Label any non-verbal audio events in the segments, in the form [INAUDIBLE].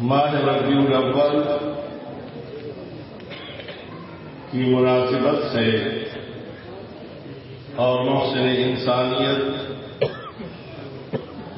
माह रबी अव्वल की मुनासिबत से और मोहसिन इंसानियत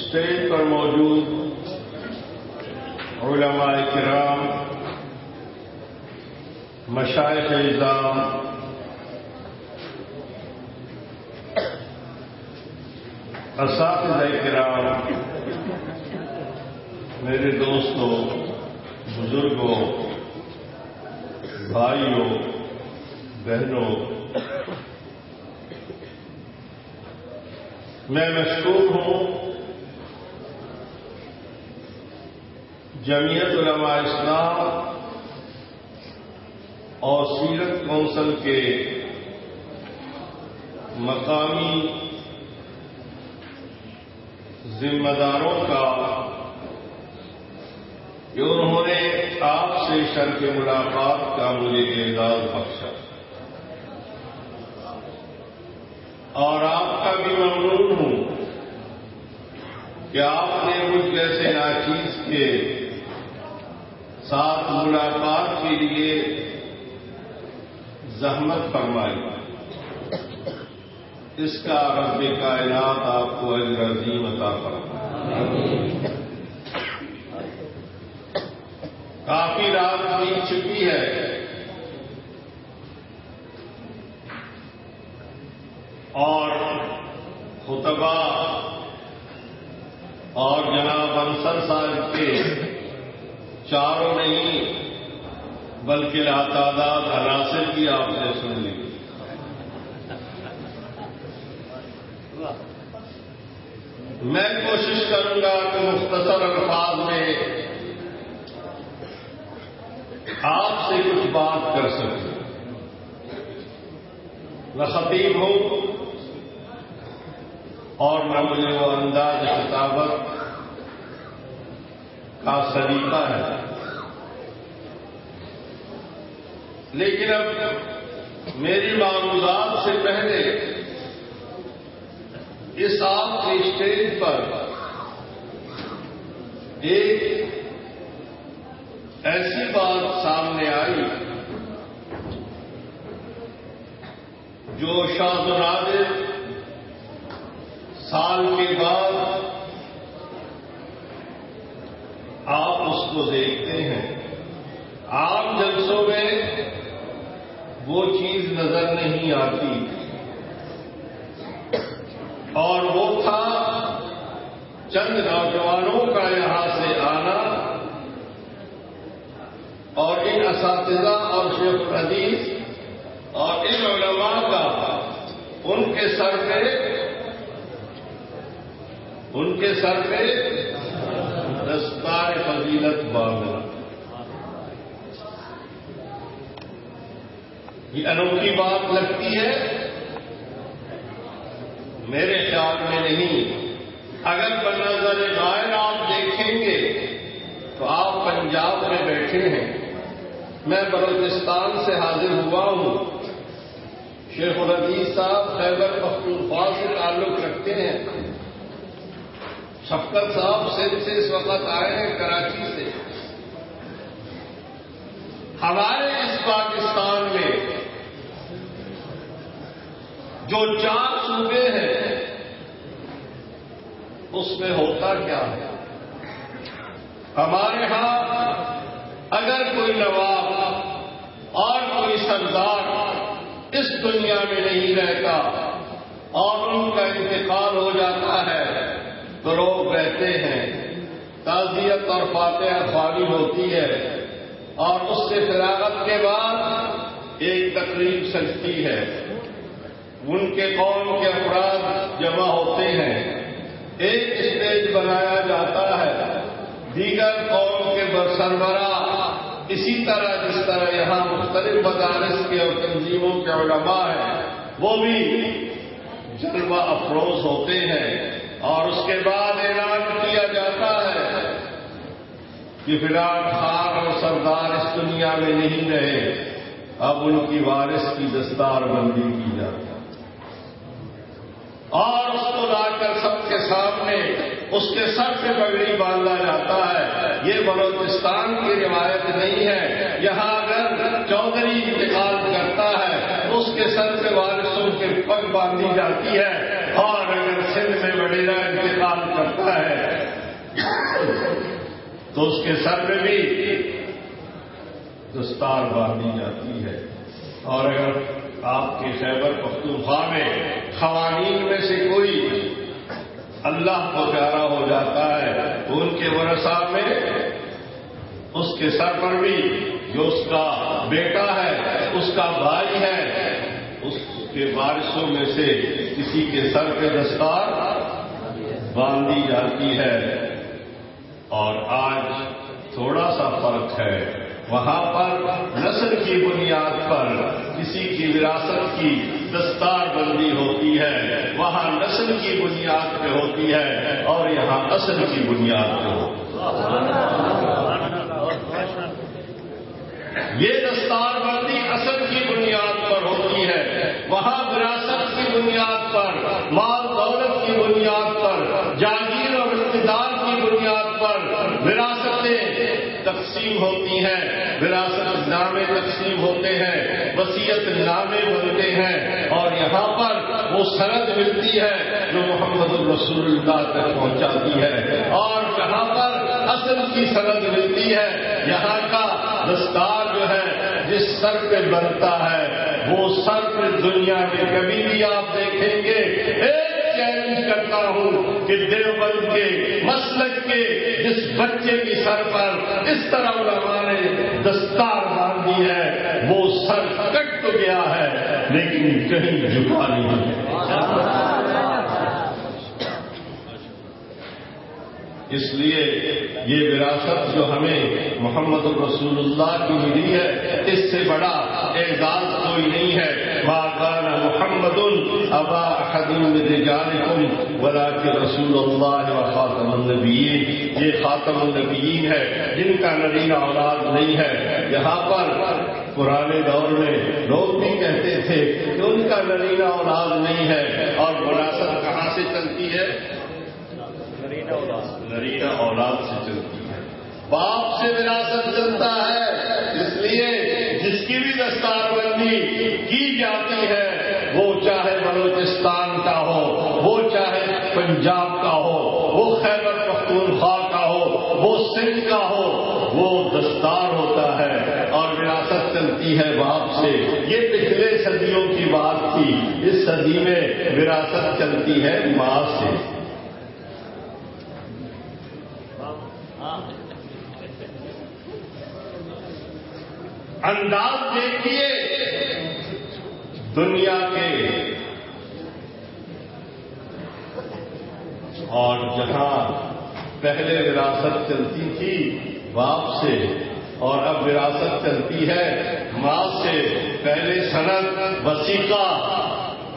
स्टेज पर मौजूद उलमाए किराम मशाइ निज़ाम असात किराम मेरे दोस्तों, बुज़ुर्गों, भाइयों, बहनों। मैं मशहूर हूँ जमीयत उलमा इस्लाम और सीरत कौंसल के मकामी जिम्मेदारों का कि उन्होंने आपसे शर के मुलाकात का मुझे एजाज बख्शा। और आपका भी ममनून हूँ कि आपने मुझ जैसे नाचीज के साथ मुलाकात के लिए जहमत फरमाई। इसका रब कायनात आपको अजरजीम अता फरमाए काफ़ी रात बीत चुकी है। और खुतबा और जनाब अंसर साहब के चारों नहीं, बल्कि लातादाद अनासिर की आपने सुन ली। मैं कोशिश करूँगा कि मुख्तसर अल्फाज में आपसे कुछ बात कर सकूँ। न खतीब हूँ और न मुझे वो अंदाज, खिताबत का सलीका है। लेकिन अब मेरी मामूलात से पहले इस आपके स्टेज पर। एक ऐसी बात सामने आई, जो शाहनादिर साल के बाद आप उसको देखते हैं। आम जलसों में वो चीज़ नज़र नहीं आती। और वो था चंद नौजवानों का यहाँ से आना और इन इस और शेख हदीस और इन उलमा का उनके सर पे, उनके सर पे दस्तार फजीलत बांधना ये अनोखी बात लगती है। मेरे ख्याल में नहीं। अगर बनजर गायर आप देखेंगे तो आप पंजाब में बैठे हैं। मैं बलोचिस्तान से हाजिर हुआ हूँ। शेख रजीज साहब खैबर पख्तूनख्वा से ताल्लुक रखते हैं। शफकत साहब सिंध से इस वक्त आए हैं कराची से। हमारे इस पाकिस्तान में जो चार सूबे हैं उसमें होता क्या है? हमारे यहाँ अगर कोई नवाब और कोई सरदार इस दुनिया में नहीं रहता और उनका इंतकाल हो जाता है तो लोग रहते हैं, ताजियत और फातह फाली होती है और उससे फिरागत के बाद एक तकलीफ़ सजती है। उनके कौम के अपराध जमा होते हैं। एक स्टेज बनाया जाता है। दीगर कौम के सरबरा इसी तरह जिस तरह यहाँ मुख्तलिफ़ मदारस के और तंजीमों के उलमा है, वो भी जलवा अफरोज होते हैं और उसके बाद ऐलान किया जाता है कि फ़िलहाल खान और सरदार इस दुनिया में नहीं रहे, अब उनकी वारिस की दस्तार बंदी की जाती और सामने उसके सर पे पगड़ी बांधा जाता है। ये बलोचिस्तान की रिवायत नहीं है। यहाँ अगर चौधरी इंतकाल करता है, उसके सर पे वारिसों के पग बांधी जाती है और अगर सिंध में वडेरा इंतकाल करता है तो उसके सर पे भी दस्तार बांधी जाती है। और अगर आपके खैबर पख्तूनख्वा में खवानीन में से कोई अल्लाह को प्यारा हो जाता है। उनके वरसा में उसके सर पर भी जो उसका बेटा है, उसका भाई है, उसके बारिशों में से किसी के सर पे दस्तार बांधी जाती है। और आज थोड़ा सा फ़र्क है। वहाँ पर नस्ल की बुनियाद पर किसी की विरासत की दस्तार बंदी होती है। वहाँ नस्ल की बुनियाद पे होती है और यहाँ असल की बुनियाद पे होती ये दस्तार बंदी असल की बुनियाद पर होती है। वहाँ विरासत की बुनियाद पर, माल दौलत की बुनियाद पर जागीर और इकतदार की बुनियाद पर विरासतें तकसीम होती हैं विरासत नामे तकसीम होते हैं, वसीयत नामे बनते हैं, और यहाँ पर वो सरद मिलती है जो मोहम्मद रसूलुल्लाह तक पहुंचाती है। और जहाँ पर असल की सरद मिलती है, यहाँ का दस्तार जो है, जिस सर पे बनता है, वो सर पे दुनिया में कभी भी आप देखेंगे, एक चैलेंज करता हूँ कि देवबंद के मसलक के, जिस बच्चे की सर पर इस तरह हमारे दस्तार बांधी है, वो सर कट तो गया है, लेकिन कहीं झुका नहीं है। इसलिए ये विरासत जो हमें मोहम्मद रसूलुल्लाह की मिली है, इससे बड़ा एजाज कोई नहीं है। माकान मोहम्मद अबा अहदुम वला के रसूल खातमनबीन ये खातमनबीन है जिनका नरीना औलाद नहीं है यहाँ पर पुराने दौर में लोग भी कहते थे कि उनका नरीना औलाद नहीं है और विरासत कहाँ से चलती है नरीना औलाद से चलती है बाप से विरासत चलता है इसलिए जिसकी भी दस्तारबंदी की जाती है वो चाहे बलोचिस्तान का हो वो चाहे पंजाब का हो वो खैबर पख्तूनख्वा का हो वो सिंध का हो वो दस्तार होता है और विरासत चलती है बाप से। ये पिछले सदियों की बात थी। इस सदी में विरासत चलती है माँ से। अंदाज देखिए, दुनिया के और जहाँ पहले विरासत चलती थी बाप से। और अब विरासत चलती है। माँ से पहले सनद वसीका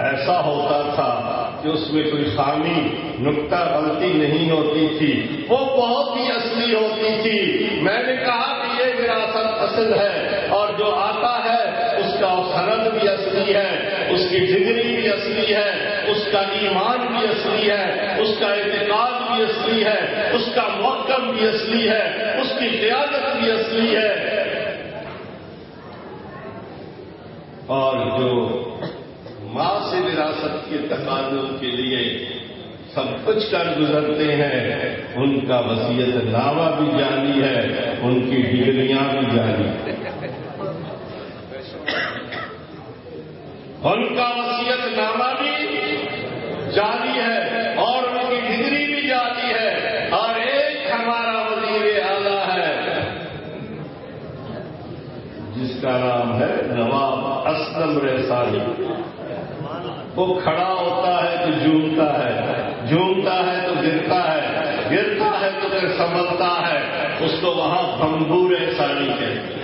ऐसा होता था कि उसमें कोई खामी, नुकता गलती नहीं होती थी। वो बहुत ही असली होती थी। मैंने कहा कि ये विरासत असल है और जो आता है, उसका सनद भी असली है, उसकी डिग्री भी असली है, उसका ईमान भी असली है, उसका एतकाद भी असली है, उसका मौकम भी असली है। उसकी क्यादत भी असली है। और जो माँ से विरासत के तकाजों के लिए सब कुछ कर गुजरते हैं, उनका वसीयत नामा भी जाली है, उनकी डिग्रियाँ भी जाली है। उनका वसीयत नामा भी जाली है और उनकी डिग्री भी जाली है और एक हमारा वज़ीर आला है जिसका नाम है नवाब असलम रेसाली वो खड़ा होता है तो झूमता है। झूमता है तो गिरता है। गिरता है तो फिर संभलता है। उसको वहाँ भंगूर साड़ी कहते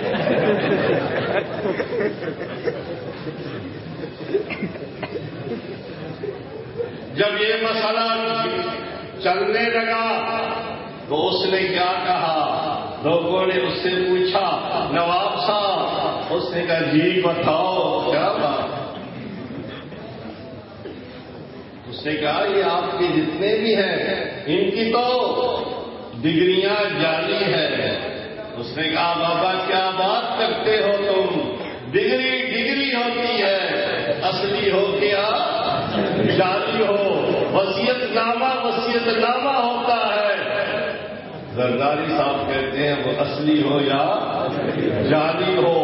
जब ये मसला चलने लगा तो उसने क्या कहा? लोगों ने उससे पूछा, नवाब उसने कहा जी बताओ, क्या बात? उसने कहा, ये आपके जितने भी हैं, इनकी तो डिग्रियाँ जाली है। उसने कहा, बाबा, क्या बात करते हो तुम? डिग्री डिग्री होती है, असली हो क्या? जाली हो वसीयतनामा वसीयतनामा होता है। जरदारी साहब कहते हैं, वो असली हो या जाली हो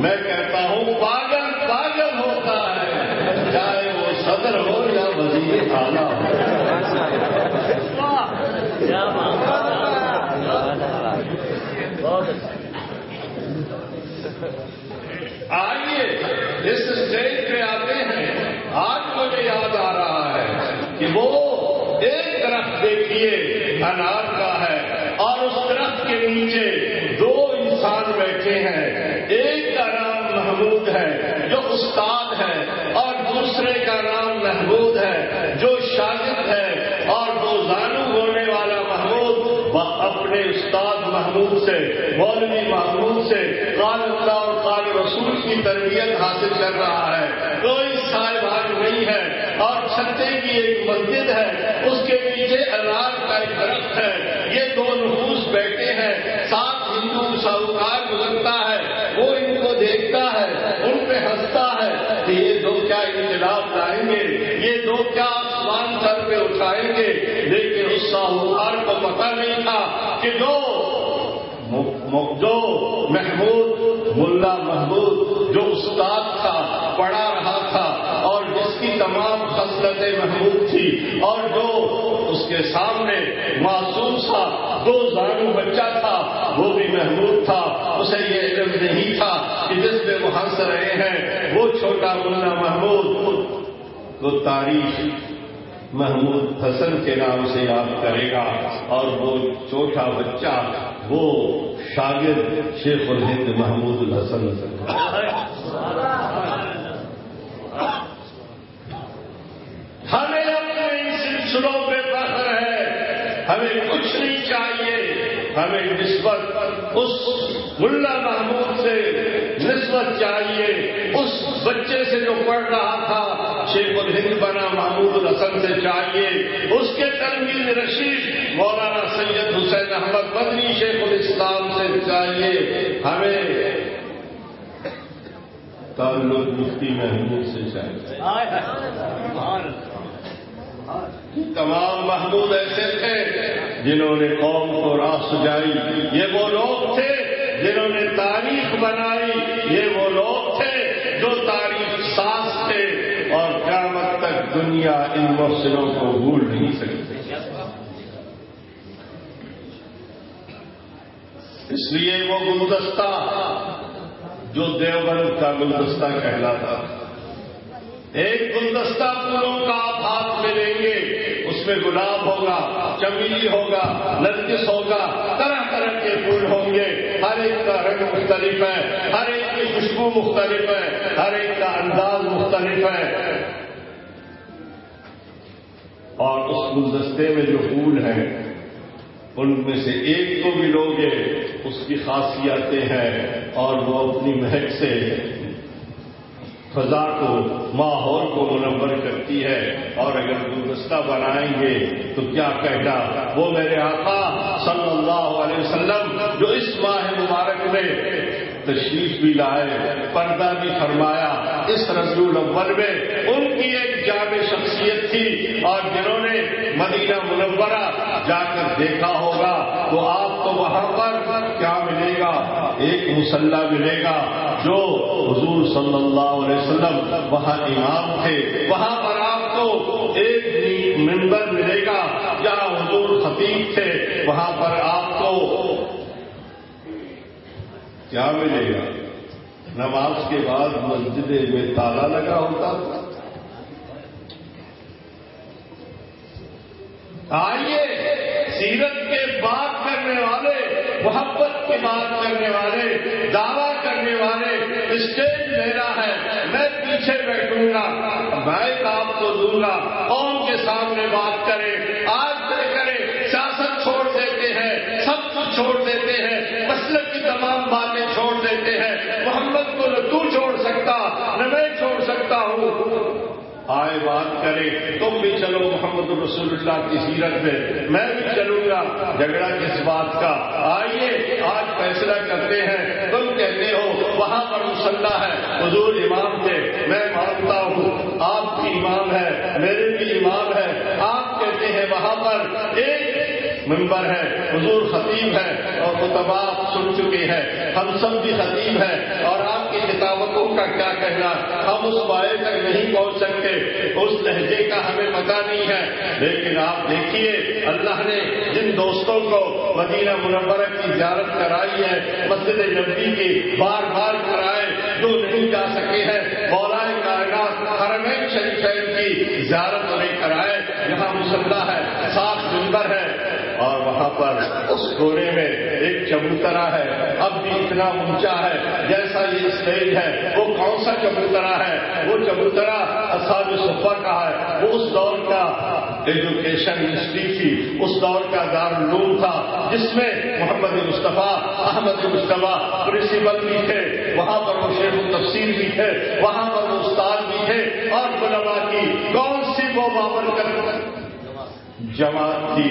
मैं कहता हूँ पागल पागल होता है चाहे सदर हो या वज़ीर आला हो आइए, इस स्टेज पे आते हैं। आज मुझे याद आ रहा है कि वो एक तरफ़ देखिए, अनार का है, और उस तरफ़ के नीचे दो इंसान बैठे हैं। एक का नाम महमूद है दूसरे का नाम महमूद है, जो शागिद है और दो जानू होने वाला महमूद, वह अपने उस्ताद महमूद से, मौलवी महमूद से काल अल्लाह और काल रसूल की तरबियत हासिल कर रहा है। कोई साहिबान नहीं है और छत्ते की एक मस्जिद है, उसके पीछे अनार का एक दरख्त है। ये दो नफूस बैठे हैं, सात हिंदू साहूकार गुजरता है, वो इनको देखता है, उन पे हंसता है कि ये दो क्या इनकलाब लाएँगे? ये दो क्या आसमान सर पे उठाएँगे? लेकिन उस साहूकार को पता नहीं था कि जो जो महमूद, मुल्ला महमूद, जो उस्ताद था, पढ़ा रहा था, और जिसकी तमाम खसलतें महमूद थी, और जो उसके सामने मासूम सा, दो जानू बच्चा था, वो भी महमूद था उसे ये इल्म नहीं था कि जिसमें वो हंस रहे छोटा मुन्ना महमूद। तो तारीख महमूद हसन के नाम से याद करेगा। और वो छोटा बच्चा, वो शागिर्द शेख उल हिंद महमूद हसन। हमें अपने इन सिलसिलों पे फख्र है। हमें कुछ नहीं चाहिए। हमें निस्बत उस मुल्ला महमूद से निस्बत चाहिए। उस बच्चे से जो पढ़ रहा था शेख उल हिंद बना महमूद हसन से चाहिए। उसके तलमीज रशीद मौलाना सैयद हुसैन अहमद बदनी शेख उल इस्लाम से चाहिए। हमें ताल्लुक मुफ्ती महमूद से चाहिए। तमाम महमूद ऐसे थे जिन्होंने कौम को राह सुझाई ये वो लोग थे जिन्होंने तारीख बनाई। ये वो लोग थे जो तारीफ़ सास थे और क्यामत तक दुनिया इन मुफसरों को भूल नहीं सकती। इसलिए वो गुलदस्ता जो देवबंद का गुलदस्ता कहलाता। एक गुलदस्ता फूलों का आप मिलेंगे उसमें गुलाब होगा, चमेली होगा नरगिस होगा तरह तरह के फूल होंगे। हर एक का रंग मुख्तलिफ़ है, हर एक की खुशबू मुख्तलिफ़ है, हर एक का अंदाज मुख्तलिफ़ है। और उस गुलदस्ते में जो फूल हैं, उनमें से एक को भी लोगे, उसकी खासियतें हैं और वो अपनी महक से फजा को, माहौल को मुनवर करती है। और अगर गुलदस्ता बनाएँगे तो क्या कहना वो मेरे आका सल्लल्लाहु अलैहि वसल्लम, जो इस माह मुबारक में तशरीफ़ भी लाए, पर्दा भी फरमाया, इस रजूल अव्वल में उनकी एक जाम शख्सियत थी। और जिन्होंने मदीना मुनवरा जाकर देखा होगा तो आपको वहाँ पर क्या मिलेगा? एक मुसल्ला मिलेगा। जो हजूर सल्लल्लाहु अलैहि वसल्लम वहाँ इमाम थे, वहाँ पर आपको एक मिंबर मिलेगा। जहाँ हजूर खतीब थे, वहाँ पर आपको क्या मिलेगा? नमाज़ के बाद मस्जिद में ताला लगा होता। आइए, सीरत के बात करने वाले मोहब्बत की बात करने वाले, दावा करने वाले स्टेज मेरा है, मैं पीछे बैठूँगा, मैं आपको दूँगा कौन के सामने बात करे, आज तय करे, सियासत छोड़ देते हैं, सब कुछ छोड़ देते हैं मसलक की तमाम बातें छोड़ देते हैं मोहम्मद को न तू छोड़ सकता, न मैं छोड़ सकता हूँ। आए बात करे, तुम भी चलो मोहम्मद रसूलुल्लाह की सीरत में। मैं भी चलूँगा झगड़ा किस बात का। आइए, आज फैसला करते हैं। तुम कहते हो, वहाँ पर मुसल्ला है, हजूर इमाम थे मैं मानता हूँ आप भी इमाम है, मेरे भी इमाम है। आप कहते हैं, वहाँ पर एक मंबर है, हजूर खतीब है, और खुतबा सुन चुके हैं। हम सब भी खतीब है, और किताबतों का क्या कहना? हम उस बारे तक नहीं पहुँच सकते। उस लहजे का हमें पता नहीं है। लेकिन आप देखिए, अल्लाह ने जिन दोस्तों को मदीना मुनवर की इजारत कराई है, मस्जिद नबी की बार बार कराए, जो नहीं जा सके हैं, मौलाए कायनात हरमैन शरीफ की इजारत उन्हें कराए। यहाँ मुसल्ला है, साफ़ सुंदर है पर उस कोने में एक चबूतरा है। अब भी इतना ऊँचा है, जैसा ये स्टेज है, वो कौन सा चबूतरा है? वो चबूतरा असाब सुफा का है। वो उस दौर का एजुकेशन मिनिस्ट्री थी। उस दौर का दारूम था, जिसमें मोहम्मद मुस्तफ़ा, अहमद मुस्तफ़ा प्रिंसिपल भी थे। वहाँ पर वो शेख तफसीर भी थे, वहाँ पर वो उस्ताद भी थे और गुलमा की, कौन सी वो बाबरकत जमात थी।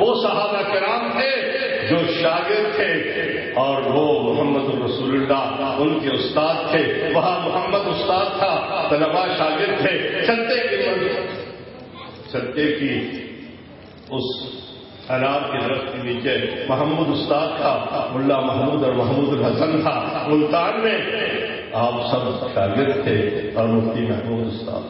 वो सहाबा कराम थे जो शागिर थे और वो मोहम्मद रसूलुल्लाह उनके उस्ताद थे वहाँ मोहम्मद उस्ताद था तलबा शागिर थे सत्ते की सत्ते की उस अनाब के दरख्त के नीचे महमूद उस्ताद था मुल्ला महमूद और महमूद हसन था मुल्तान में आप सब शागिर्द थे और मुफ्ती महमूद उस्ताद।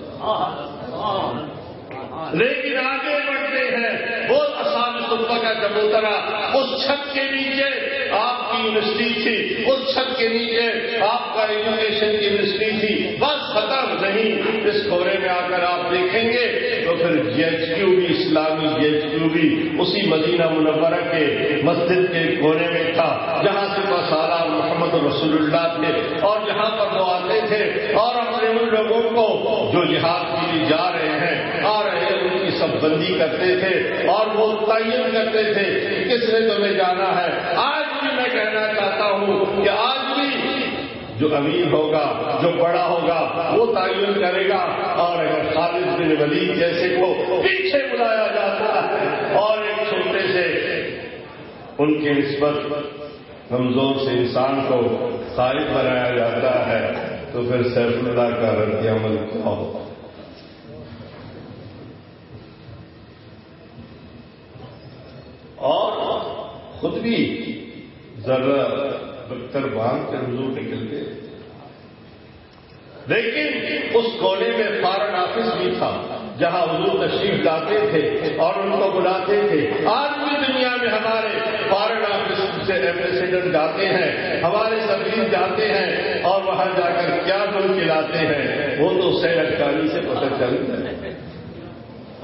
लेकिन आगे बढ़ते हैं। वो असाम सुबह का चबूतरा, उस छत के नीचे आपकी यूनिवर्सिटी थी, उस छत के नीचे आपका एजुकेशन की यूनिवर्सिटी थी। बस खत्म, नहीं, इस कोरे में आकर आप देखेंगे तो फिर जेएचक्यू भी, इस्लामी जेएचक्यू भी उसी मदीना मुनवरा के मस्जिद के कोने में था, जहाँ से मसाला मोहम्मद रसूलुल्लाह थे और यहाँ पर वो आते थे और हमारे उन लोगों को जो जिहाद के लिए जा रहे हैं, आ रहे हैं, उनकी सब बंदी करते थे और वो तयन करते थे किसने तुम्हें जाना है। आज भी मैं कहना चाहता हूँ कि आज भी जो अमीर होगा, जो बड़ा होगा, वो तयन करेगा और अगर खालिद बिन वलीद जैसे को पीछे बुलाया जाता है और एक छोटे से उनके इस नस्बत कमज़ोर से इंसान को साहिब बनाया जाता है तो फिर सैफुल्ला का रद्द अमल क्या हो और खुद भी जरा बदतर बाँध के हजूर निकल गए लेकिन उस कोने में फारन ऑफ़िस भी था, जहाँ हजूर तशरीफ़ लाते थे और उनको बुलाते थे, आज भी दुनिया में हमारे फारन ऑफ़िस एम्बेसडर जाते हैं, हमारे सफीर जाते हैं और वहाँ जाकर क्या लोग खिलाते हैं, वो तो सैलकारी से पता चलता है।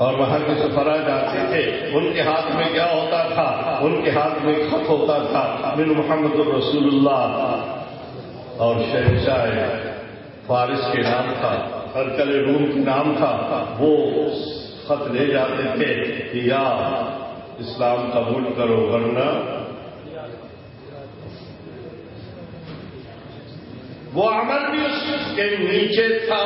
और वहाँ के सफरा जाते थे, उनके हाथ में क्या होता था? उनके हाथ में खत होता था, मिन मोहम्मद रसूलुल्लाह। और शहशाह फारिस के नाम था अर्कल रूम के नाम था, वो खत ले जाते थे कि या इस्लाम कबूल करो, वरना वो अमल भी उसके नीचे था।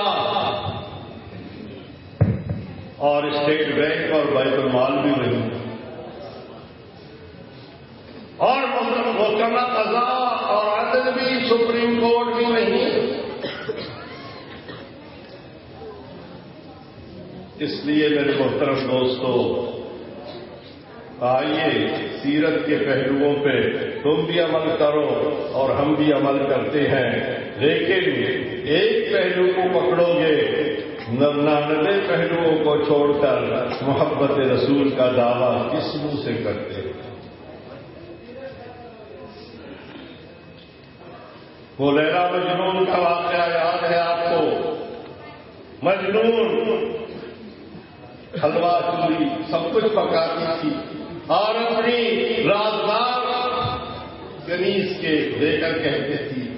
और स्टेट बैंक और बैतुल माल भी वही और मुकम्मा कजा और अदल भी सुप्रीम कोर्ट भी नहीं। इसलिए मेरे मोहतरम दोस्तों, आइए सीरत के पहलुओं पे तुम भी अमल करो और हम भी अमल करते हैं। लेकिन एक पहलू को पकड़ोगे नन्नानबे पहलुओं को छोड़कर मोहब्बत रसूल का दावा किस मुँह से करते वो लहरा मजनून का वाक्य याद है आपको? मजनून, हलवा, चूरी, सब कुछ पकाती थी। और अपनी राजदार गनीस के देकर कहते थी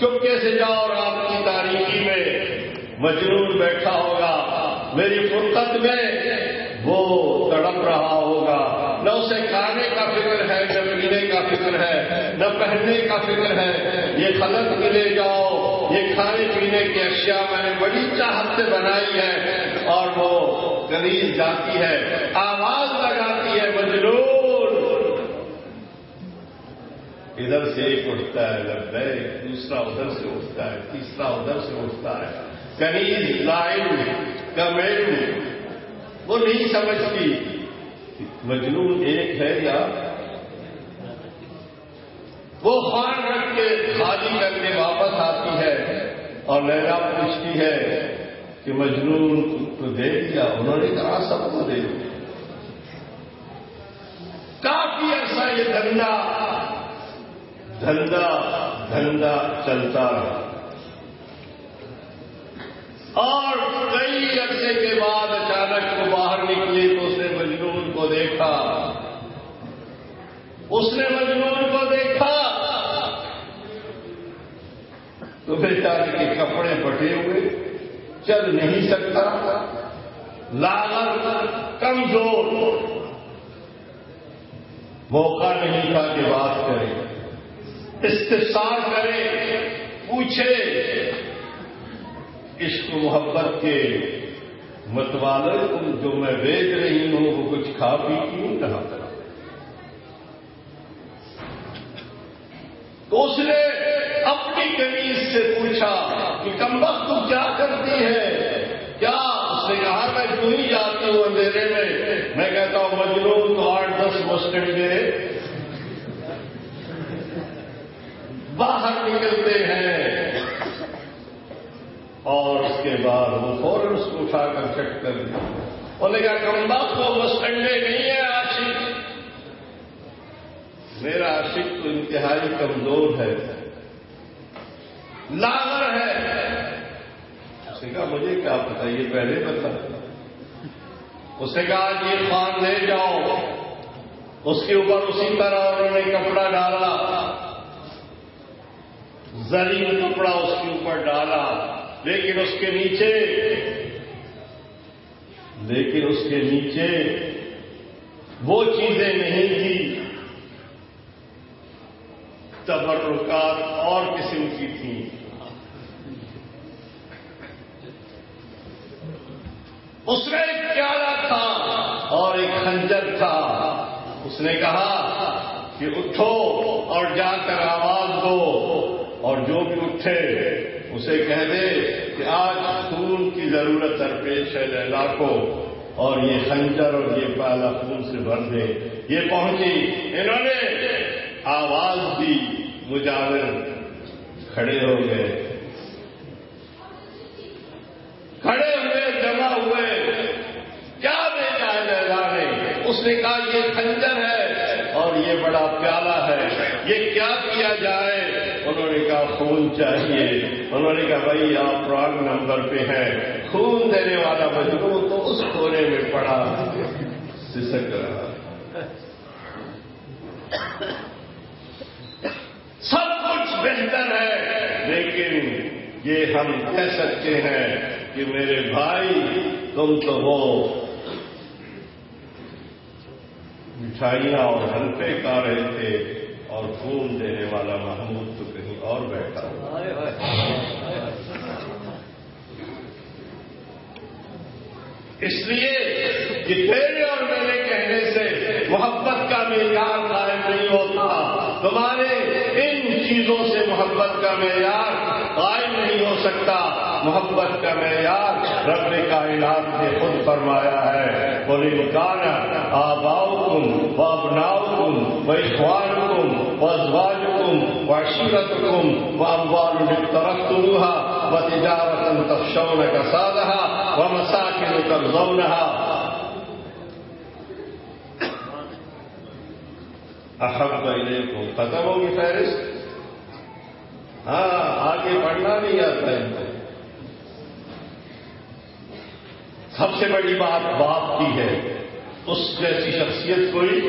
चुपके से जाओ रात की तारीखी में मजनून बैठा होगा। मेरी फुर्सत में वो तड़प रहा होगा। न उसे खाने का फ़िक्र है, न पीने का फ़िक्र है, न पहनने का फ़िक्र है। ये खलत मिले जाओ। ये खाने पीने की अशिया मैंने बड़ी चाहत से बनाई है और वो करीज जाती है। आवाज़ इधर से एक उठता है लब्बैक दूसरा उधर से उठता है, तीसरा उधर से उठता है। कनीज लाइन कमेरू वो नहीं समझती। मजलून एक है या? वो खान रख के खाली करके वापस आती है और लहरा पूछती है कि मजनून को दे दिया उन्होंने कहा, सबको दे दिया काफ़ी ऐसा ये धंधा धंधा धंधा चलता रहा और कई अरसे के बाद अचानक वो बाहर निकली तो उसने मजनून को देखा। उसने मजनून को देखा। तो बेचारे के कपड़े बटे हुए, चल नहीं सकता। लागत कमज़ोर। मौका नहीं था कि बात करे। इस्तेसार करे, पूछे। इश्क मोहब्बत के मतवाले, तुम जो मैं बेच रही हूँ, वो कुछ खा पी क्यों कहा तो उसने अपनी कमीज से पूछा कि कम्बक तुम क्या करती है? क्या उसने कहा, मैं क्यों ही जाती हूँ अंधेरे में? मैं कहता हूँ, मजलूम तो आठ दस मस्टर्ड मेरे बाहर निकलते हैं। और उसके बाद वो फ़ौरन उसको उठाकर चट कर दिया उन्होंने कहा कम्बक तो मस्टंडे नहीं है आशिक? मेरा आशिक तो इंतहाई कमज़ोर है। लागर है। उसने कहा, मुझे क्या पता, ये पहले बता उसने कहा, ये खान ले जाओ। उसके ऊपर उसी तरह उन्होंने कपड़ा डाला। जरीन कपड़ा उसके ऊपर डाला, लेकिन उसके नीचे, लेकिन उसके नीचे वो चीज़ें नहीं थी। तबरुकात और किस्म की थी। उसमें एक प्याला था और एक खंजर था। उसने कहा कि उठो और जाकर आवाज़ दो। और जो भी उठे उसे कह दे कि आज खून की ज़रूरत दरपेश है लैला को, और ये खंजर और ये पाला खून से भर दे। ये पहुँची। इन्होंने आवाज़ दी, मुजाविर खड़े हो गए खड़े हुए जमा हुए क्या भेजा है जयदार ने उसने कहा ये खंजर है और ये बड़ा प्याला है ये क्या किया जाए उन्होंने कहा खून चाहिए। उन्होंने कहा, भाई, आप रॉन्ग नंबर पे हैं। खून देने वाला मजलूम तो उस कोने में पड़ा। सिसक रहा। सब कुछ बेहतर है, लेकिन ये हम कह सकते हैं कि मेरे भाई, तुम तो हो मिठाइयाँ और हल्के खा रहे थे और खून देने वाला महमूद तो और बैठा इसलिए कि तेरे और मेरे कहने से मोहब्बत का मेयार कायम नहीं होता। तुम्हारे इन चीज़ों से मोहब्बत का मेयार कायम नहीं हो सकता। मोहब्बत का मैार रब कायनात ने खुद फरमाया है। बोले काना आबाउकुम व अबनाउकुम व इखवानुकुम व अजवाजुकुम व अशीरतकुम व अमवाल तरफ्तुहा व तिजारतन तफशौन कसादहा व मसाकिन तरजौनहा अहब को खत्म होगी फहरिस्त हाँ आगे बढ़ना नहीं आता है सबसे बड़ी बात बाप की है। उस जैसी शख्सियत कोई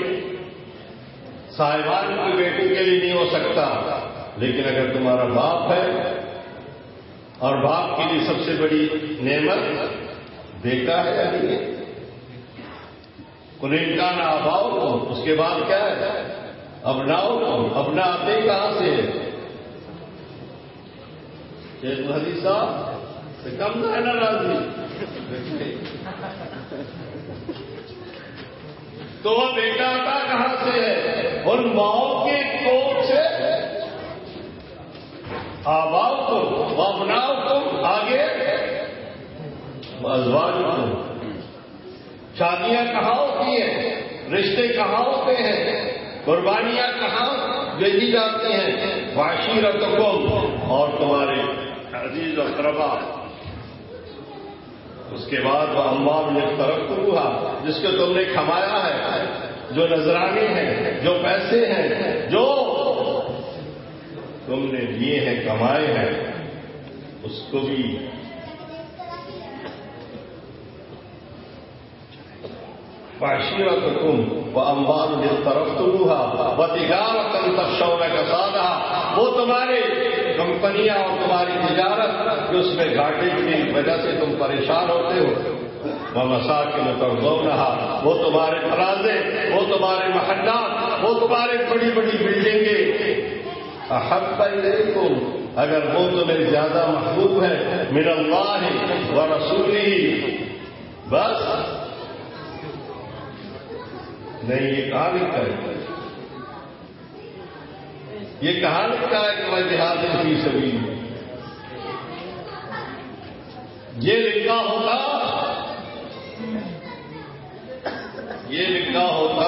साहिबान की बेटी के लिए नहीं हो सकता। लेकिन अगर तुम्हारा बाप है, और बाप के लिए सबसे बड़ी नेमत बेटा है या नहीं? उन्हें ना अभाव को उसके बाद क्या है? अपनाओ को अपना आते कहाँ से? शेख हदी साहब, से कम तो है ना राज़ी? [LAUGHS] तो बेटा आता कहाँ से है? उन माओ के कोप से आबाव को वनाव को आगे अजवाज को। शादियाँ कहाँ होती हैं? रिश्ते कहाँ होते हैं? कुर्बानियाँ कहाँ भेजी जाती हैं? वाशीरत को और तुम्हारे अज़ीज़ और करबा उसके बाद वह अम्बार ने तरफ़ हुआ, जिसको तुमने कमाया है। जो नजराने हैं, जो पैसे हैं, जो तुमने लिए हैं, कमाए हैं, उसको भी तुम व अम्बान जिस तरफ़ तुलूहा व तिजारत तशौन का साधा वो तुम्हारे कंपनियाँ और तुम्हारी तिजारत उसमें घाटे की वजह से तुम परेशान होते हो। वह मसाकिन रहा वो तुम्हारे फराजे वो तुम्हारे महल्ला, वो तुम्हारे बड़ी बड़ी बिल्डिंगें पर अगर वो तुम्हें ज़्यादा महबूब है, मिनल्लाह व रसूली बस। नहीं, ये कहा लिखा है? ये कहा लिखा है कि जिहाद की सभी ये लिखा होता ये लिखा होता।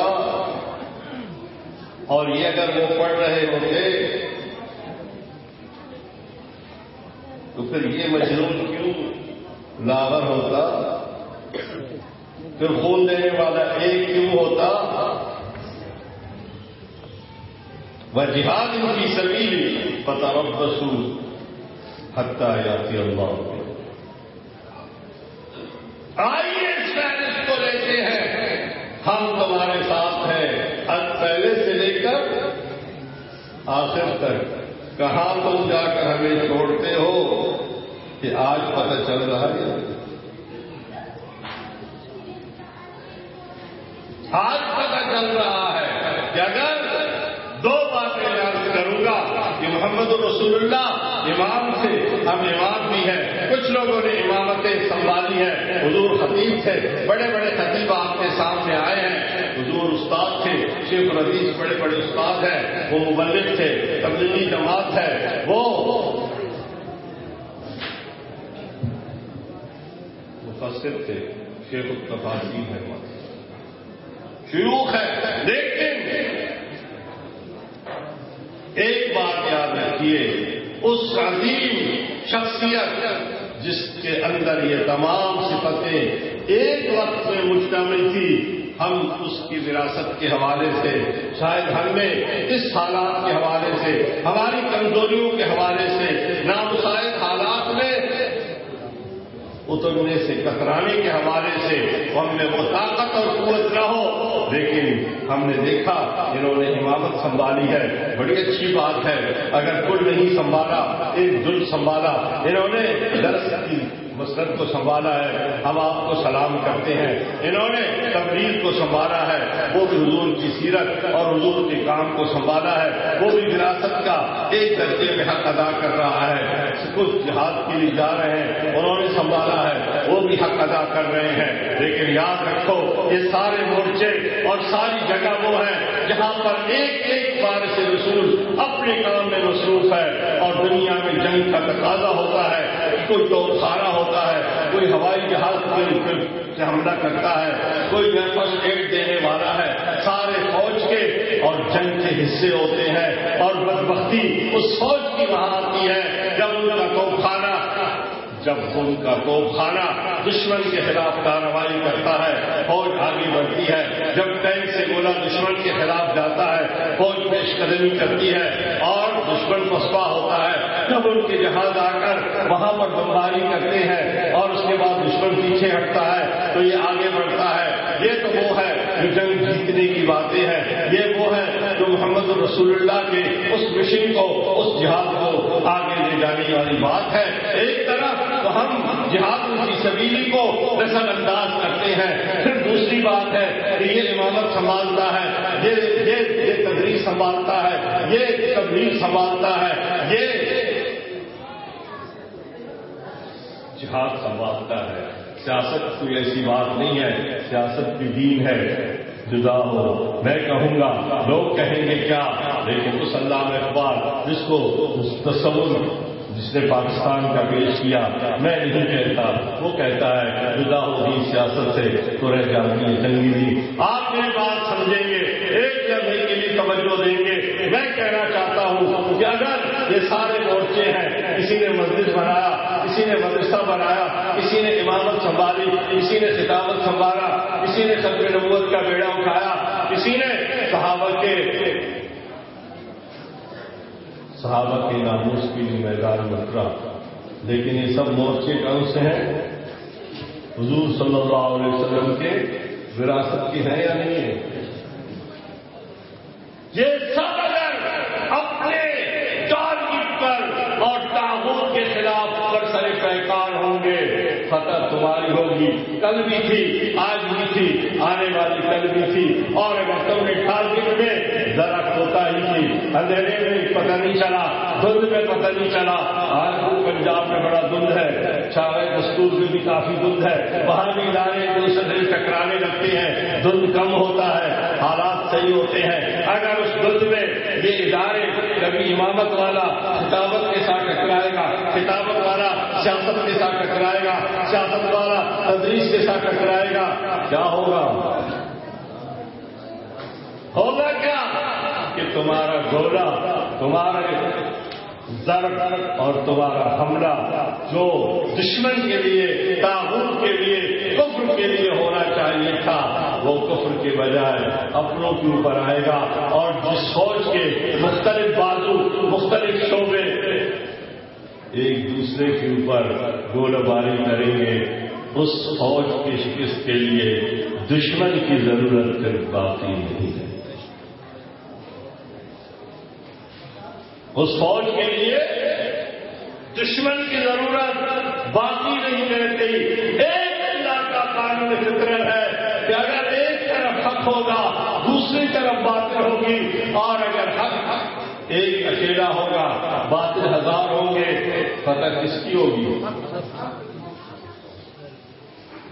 और ये अगर वो पढ़ रहे होते तो फिर ये मजरूम क्यों लावर होता? फिर खून देने वाला एक क्यों होता? वह जिहाद इनकी सबील पता रबसू हत्या याती अल्लाह आइए हम तुम्हारे साथ हैं। अब पहले से लेकर आखिर तक। कहाँ तुम जाकर हमें छोड़ते हो कि आज पता चल रहा है? आज पता चल रहा है कि अगर कि मोहम्मद रसूलुल्लाह इमाम थे हम इमाम भी हैं। कुछ लोगों ने इमामतें संभाली है। हजूर खतीब थे। बड़े बड़े खतीब आपके सामने आए हैं। हजूर उस्ताद थे। शेख रदीस बड़े बड़े उस्ताद हैं। वो मुबलिक थे। तबलीगी जमात है। वो मुफसर थे। शेख उत्तफासी है। शुरूख है। लेकिन एक बात याद रखिए, उस अजीम शख्सियत जिसके अंदर ये तमाम सिफतें एक वक्त में मुश्तमिल थी, हम उसकी विरासत के हवाले से, शायद हमें इस हालात के हवाले से, हमारी कमजोरियों के हवाले से, ना उतरने से, कतराने के हवाले से हमने वो ताकत और कुत न हो। लेकिन हमने देखा इन्होंने इमामत संभाली है, बड़ी अच्छी बात है। अगर कुल नहीं संभाला, एक दुल संभाला, इन्होंने दर्श की मसरत को संभाला है, हम आपको सलाम करते हैं। इन्होंने तबलीग को संभाला है, वो भी हजूर की सीरत और हजूर के काम को संभाला है। वो भी विरासत का एक दर्जे में हक अदा कर रहा है। कुछ जिहाद के लिए जा रहे हैं, उन्होंने संभाला है, वो भी हक अदा कर रहे हैं। लेकिन याद रखो, ये सारे मोर्चे और सारी जगह वो है, जहाँ पर एक एक बार से रसूल अपने काम में मसरूफ है और दुनिया में जंग का तकाजा होता है। कोई खाना होता है, कोई हवाई जहाज़ से हमला करता है, कोई वेपन एड देने वाला है। सारे फौज के और जंग के हिस्से होते हैं और बदबख्ती उस फौज की वहाँ आती है, जब उनका तोपखाना जब उनका तोपखाना दुश्मन के खिलाफ कार्रवाई करता है, फौज आगे बढ़ती है। जब टैंक से गोला दुश्मन के खिलाफ जाता है, फौज पेशकदमी करती है और दुश्मन पसपा होता है। जब उनके जहाज़ आकर वहाँ पर बमबारी करते हैं और उसके बाद दुश्मन पीछे हटता है तो ये आगे बढ़ता है। ये तो वो है जो जंग जीतने की बातें हैं। ये वो है जो मोहम्मद रसूलुल्लाह के उस मिशन को, उस जिहाद को आगे ले जाने वाली बात है। एक तरफ़ तो हम जिहाद की सबीली को नजरअंदाज करते हैं, फिर दूसरी बात है कि ये इमामत संभालता है, ये ये ये तदरीस संभालता है, ये तबलीग संभालता है, ये जिहाद संभालता है। सियासत कोई ऐसी बात नहीं है, सियासत की दीन है। जुदा हो, मैं कहूँगा, लोग कहेंगे क्या? लेकिन उस अल्लाह अखबार, जिसको तस्वुर जिसने पाकिस्तान का पेश किया, मैं नहीं कहता। वो कहता है, जुदा होगी सियासत से तो रह जाती है जंगी दी आप मेरी बात समझेंगे, एक लम्हे के लिए तवज्जो देंगे। मैं कहना चाहता हूँ कि अगर ये सारे मोर्चे हैं किसी ने मस्जिद बनाया, किसी ने मदरसा बनाया, किसी ने इमामत संभाली, किसी ने खिताबत संभाला, किसी ने सब नबूत का बेड़ा उठाया, किसी ने सहावत के सहाबा के नामूस के लिए मैदान उतरा। लेकिन ये सब मोर्चे कौन से हैं। हजूर सल्लल्लाहु अलैहि के विरासत की है या नहीं है? ये सब अगर अपने टारगेट पर और ताबूत के खिलाफ अगर सरे पैकार होंगे। फतह तुम्हारी होगी। कल भी थी, आज भी थी, आने वाली कल भी थी। और अगर तुमने टारगेट में जरा होता ही थी अंधेरे में पता नहीं चला, धुंध में पता नहीं चला, आज भी पंजाब में बड़ा धुंध है। चावे दस्तूर में भी काफ़ी धुंध है। वहाँ भी एक दूसरे टकराने लगते हैं। धुंध कम होता है। हालात सही होते हैं। अगर उस धुंध में ये इदारे कभी इमामत वाला, खिताबत के साथ टकराएगा, खिताबत वाला सियासत के साथ टकराएगा, सियासत वाला तदरीस के साथ टकराएगा, क्या होगा? होगा क्या? कि तुम्हारा गोला, तुम्हारे जरब और तुम्हारा हमला जो दुश्मन के लिए, ताबूत के लिए, कुफर के लिए होना चाहिए था, वो कुफर के बजाय अपनों के ऊपर आएगा और जिस फौज के मुख्तलिफ़ बाजू, मुख्तलिफ़ शोबे एक दूसरे के ऊपर गोलाबारी करेंगे, उस फौज की शिकस्त के लिए दुश्मन की ज़रूरत बाकी नहीं है। उस फौज के लिए दुश्मन की ज़रूरत बाकी नहीं रहती। एक अल्लाह का कानून फितर है कि अगर एक तरफ़ हक होगा, दूसरी तरफ़ बातें होगी। और अगर हक एक अकेला होगा, बातें हज़ार होंगे फतह किसकी होगी?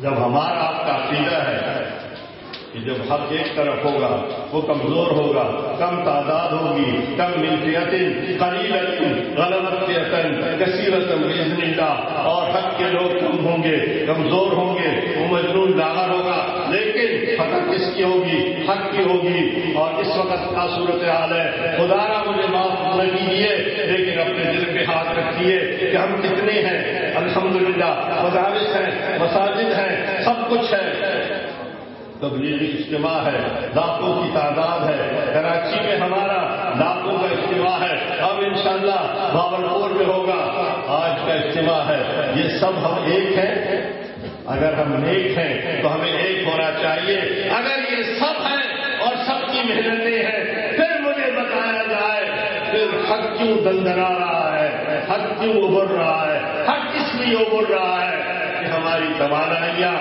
जब हमारा आपका अकीदा है कि जब हक एक तरफ़ होगा, वो कमज़ोर होगा, कम तादाद होगी, कम मिलकियतिन, कलीलतिन गलबतियतन कसीरतन बिजनिल्ला और हक के लोग कम होंगे, कमज़ोर होंगे, वो मजनून लागर होगा। लेकिन फतह किसकी होगी? हक की होगी। और इस वक्त का सूरत हाल है, खुदारा मुझे माफ़ न कीजिए, लेकिन अपने दिल पे हाथ रखिए कि हम कितने हैं। अल्हम्दुलिल्लाह मदारिस हैं, मसाजिद हैं, सब कुछ है। तबलीगी इज्तम है, लाखों की तादाद है, कराची में हमारा लाखों का इज्तम है। अब इंशाल्लाह बाबरपुर में होगा, आज का इज्तम है। ये सब हम एक हैं। अगर हम नेक हैं तो हमें एक होना चाहिए। अगर ये सब है और सबकी मेहनतें हैं, फिर मुझे बताया जाए, फिर हक क्यों दंदना रहा है, हक क्यों उभर रहा है, हक इसलिए उभर रहा है कि हमारी तवानाइयाँ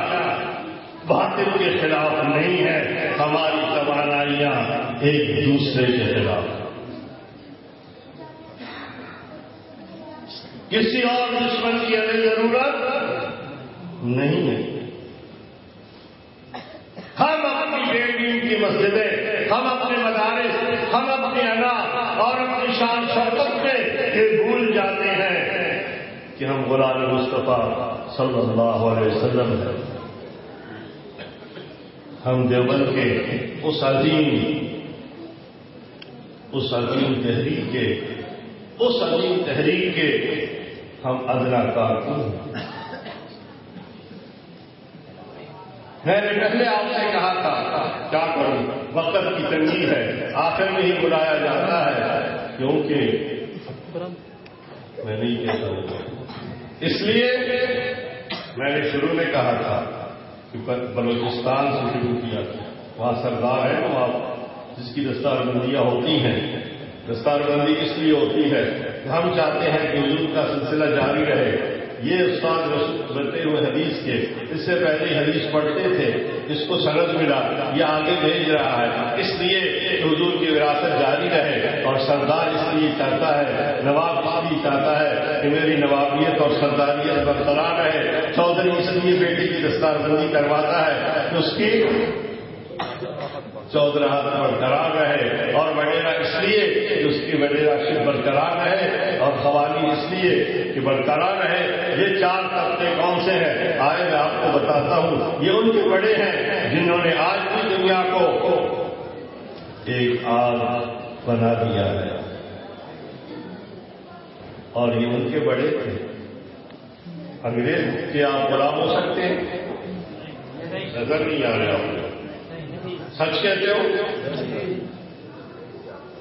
बातिल के खिलाफ नहीं है, हमारी तवानाइयाँ एक दूसरे के खिलाफ। किसी और दुश्मन की हमें ज़रूरत नहीं है। हम अपनी बेटियों की मस्जिदें, हम अपने मदारे हम अपने अना और अपनी शान शरकत में ये भूल जाते हैं कि हम गुलाम मुस्तफ़ा सल्लल्लाहु अलैहि वसल्लम हैं। हम देवबंद के उस अजीम उस अजीम तहरीक के, उस अजीम तहरीक के हम अदना कारकुन मैंने पहले आपसे कहा था, क्या करूँ? वक्त की तंगी है, आखिर में ही बुलाया जाता है, क्योंकि मैं नहीं कहता इसलिए मैंने शुरू में कहा था बलूचिस्तान से शुरू किया। वहाँ सरदार है वहाँ आप, जिसकी दस्तारबंदियाँ होती हैं, दस्तारबंदी इसलिए होती है? हम चाहते हैं कि हजूर का सिलसिला जारी रहे। ये उस्ताद बनते हुए हदीस के, इससे पहले हदीस पढ़ते थे, इसको सनद मिला, ये आगे भेज रहा है। इसलिए हजूर की विरासत जारी रहे और सरदार इसलिए चाहता है, नवाब इसलिए चाहता है कि मेरी नवाबियत और सरदारियत बरकरार रहे। चौधरी इसलिए बेटी की दस्तारबंदी करवाता है तो उसकी हाथ बरकरार रहे और वडेरा इसलिए कि उसकी वडेरा बरकरार रहे और खवानी इसलिए कि बरकरार रहे। ये चार तबके कौन से हैं। आए मैं आपको बताता हूँ। ये उनके बड़े हैं, जिन्होंने आज की दुनिया को एक आग बना दिया है। और ये उनके बड़े थे। अंग्रेज़ के आप गुलाम हो सकते हैं। नज़र नहीं आ रहे आप सच कहते हो?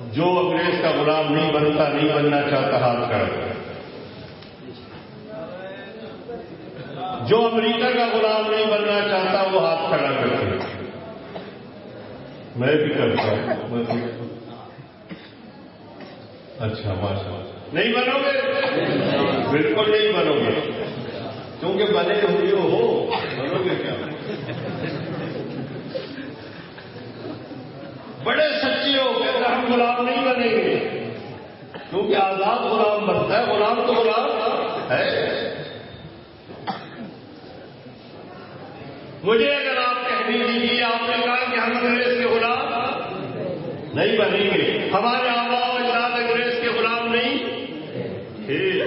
जो अंग्रेज़ का गुलाम नहीं बनता, नहीं बनना चाहता, हाथ कर। जो अमेरिका का गुलाम नहीं बनना चाहता, वो हाथ खड़ा करते मैं भी करता हूँ। अच्छा माशा नहीं बनोगे? बिल्कुल नहीं बनोगे। क्योंकि बने हुए हो बनोगे क्या? बड़े सच्चे हो कहते हम गुलाम नहीं बनेंगे। क्योंकि आज़ाद गुलाम बनता है, गुलाम तो गुलाम है। मुझे अगर आप कह दीजिए आपने कहा कि हम अंग्रेज़ के गुलाम नहीं बनेंगे। हमारे आबा इजाद अंग्रेज़ के गुलाम नहीं। थे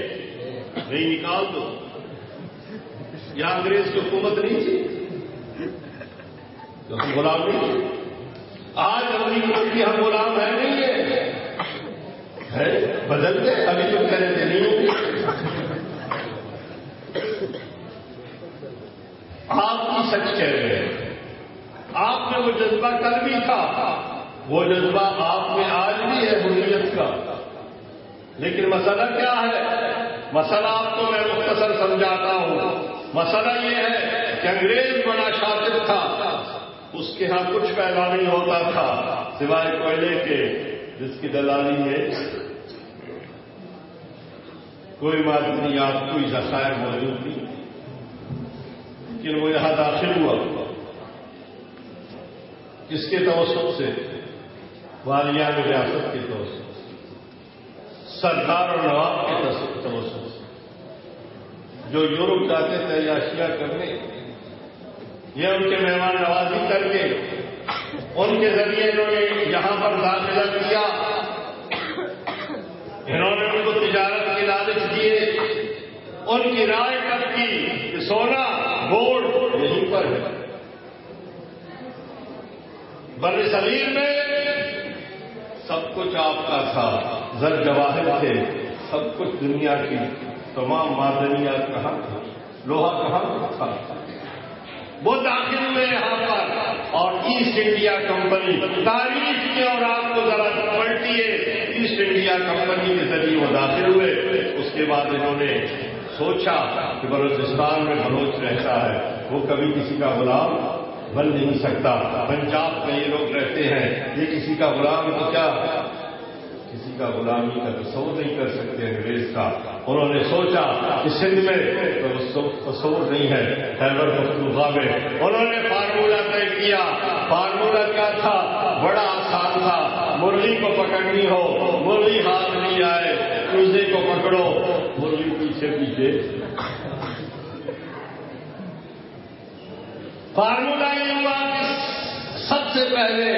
नहीं निकाल दो। या अंग्रेज़ की हुकूमत नहीं थी? तो हम गुलाम नहीं आज अमरीका की हम गुलाम है नहीं है। है? बदल गए अभी तो कह रहे थे नहीं होंगे आपकी सच कह रहे हैं। आप में वो जज्बा कल भी था। वो जज्बा आप में आज भी है हुरियत का। लेकिन मसला क्या है? मसला आपको मैं मुख्तसर समझाता हूँ। मसला ये है कि अंग्रेज़ बड़ा शातिर था। उसके यहाँ कुछ पैदा नहीं होता था, सिवाय कोयले के, जिसकी दलाली है। कोई मादनियात कोई जखायर मौजूद नहीं लेकिन वो यहाँ दाखिल हुआ। किसके तवसत से? वालिया रियासत के तवसत से। सरदार और नवाब के तवसत से जो यूरोप जाते थे याशिया करने, ये उनके मेहमान नवाजी करके, उनके ज़रिए इन्होंने यहाँ पर दाखिला किया। इन्होंने उनको तिजारत के लालच दिए। उनकी राय कब की सोना गोल्ड यहीं पर है। बर शरीर में सब कुछ आपका था। जर जवाहिर थे, सब कुछ दुनिया की तमाम मादनियात कहाँ थे? लोहा कहाँ था? वो दाखिल हुए यहाँ पर और ईस्ट इंडिया कंपनी तारीफ़ की और आपको जरा पलटिए। ईस्ट इंडिया कंपनी के ज़रिए वो दाखिल हुए। उसके बाद इन्होंने सोचा कि बलोचिस्तान में बलोच रहता है। वो कभी किसी का गुलाम बन नहीं सकता। पंजाब में ये लोग रहते हैं। ये किसी का गुलाम तो क्या? किसी का गुलामी का तस्वर नहीं कर सकते अंग्रेज़ का। उन्होंने सोचा कि सिंध में तो तस्वर नहीं है खैबर पख्तूनखा में। उन्होंने फार्मूला तय किया। फार्मूला क्या था? बड़ा आसान था। मुरली को पकड़नी हो। मुरली हाथ नहीं आए। दूसरे को पकड़ो मुरली पीछे पीछे फार्मूला ये हुआ कि सबसे पहले